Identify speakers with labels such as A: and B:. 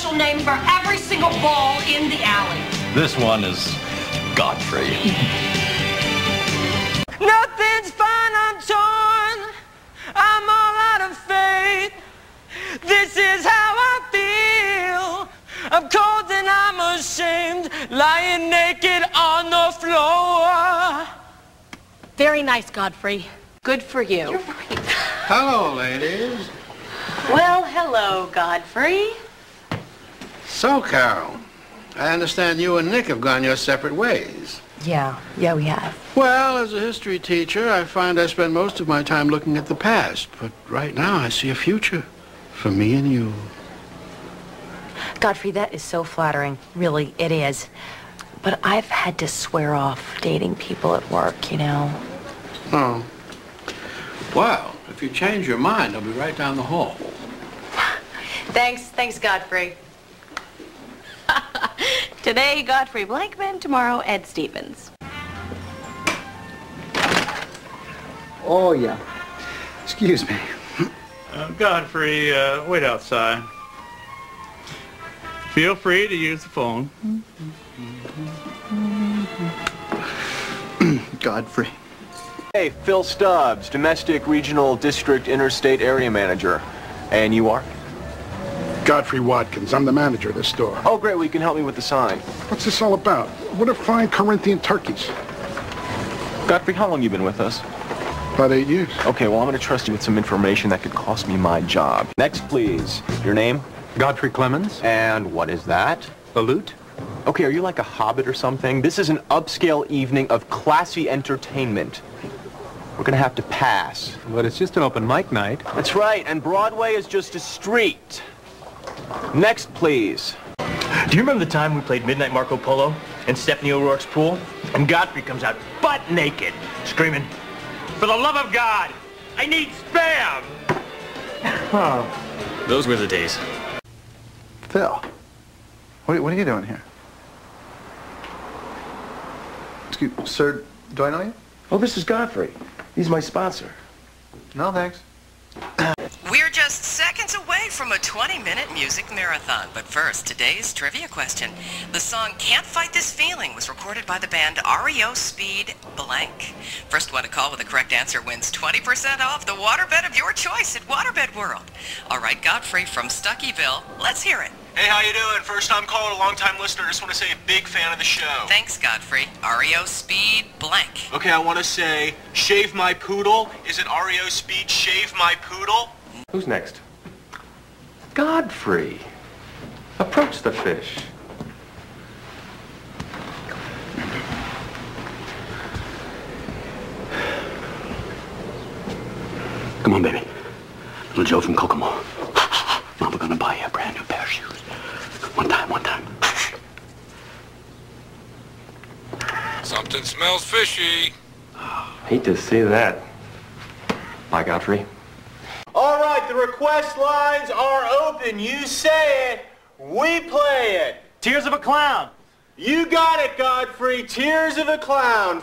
A: special name for every single ball in the alley.
B: This one is Godfrey.
C: Nothing's fine, I'm torn. I'm all out of faith. This is how I feel. I'm cold and I'm ashamed, lying naked on the floor.
A: Very nice, Godfrey.
D: Good for you.
E: Hello, ladies.
D: Well, hello, Godfrey.
E: So, Carol, I understand you and Nick have gone your separate ways.
D: Yeah, yeah, we have.
E: Well, as a history teacher, I find I spend most of my time looking at the past. But right now, I see a future for me and you.
D: Godfrey, that is so flattering. Really, it is. But I've had to swear off dating people at work, you know.
E: Oh. Well, if you change your mind, I'll be right down the hall.
D: Thanks, thanks, Godfrey. Today, Godfrey Blankman. Tomorrow, Ed Stevens.
F: Oh, yeah. Excuse me.
G: Uh, Godfrey, uh, wait outside. Feel free to use the phone.
F: Godfrey.
H: Hey, Phil Stubbs, Domestic Regional District Interstate Area Manager. And you are?
I: Godfrey Watkins. I'm the manager of this store.
H: Oh, great. Well, you can help me with the sign.
I: What's this all about? What are fine Corinthian turkeys?
H: Godfrey, how long you been with us?
I: About eight years.
H: Okay, well, I'm going to trust you with some information that could cost me my job. Next, please. Your name?
J: Godfrey Clemens.
H: And what is that?
J: A lute.
H: Okay, are you like a hobbit or something? This is an upscale evening of classy entertainment. We're going to have to pass.
J: But it's just an open mic night.
H: That's right, and Broadway is just a street. Next, please.
K: Do you remember the time we played Midnight Marco Polo in Stephanie O'Rourke's pool? And Godfrey comes out butt naked, screaming, For the love of God, I need spam! oh, those were the days.
F: Phil, what, what are you doing here? Excuse, me, sir, do I know you?
L: Oh, this is Godfrey. He's my sponsor.
F: No, thanks.
M: We're just seconds away from a 20-minute music marathon. But first, today's trivia question. The song Can't Fight This Feeling was recorded by the band REO Speed Blank. First one to call with the correct answer wins 20% off the waterbed of your choice at Waterbed World. All right, Godfrey from Stuckeyville, let's hear it.
N: Hey, how you doing? First time caller, long time listener. Just want to say a big fan of the show.
M: Thanks, Godfrey. REO Speed Blank.
N: Okay, I want to say Shave My Poodle. Is it REO Speed Shave My Poodle?
L: Who's next? Godfrey. Approach the fish.
O: Come on, baby. Little Joe from Kokomo. Mama gonna buy you a brand new pair of shoes. One time, one time.
P: Something smells fishy.
L: Hate to see that. Bye, Godfrey.
H: The request lines are open. You say it, we play it.
K: Tears of a Clown.
H: You got it, Godfrey. Tears of a Clown.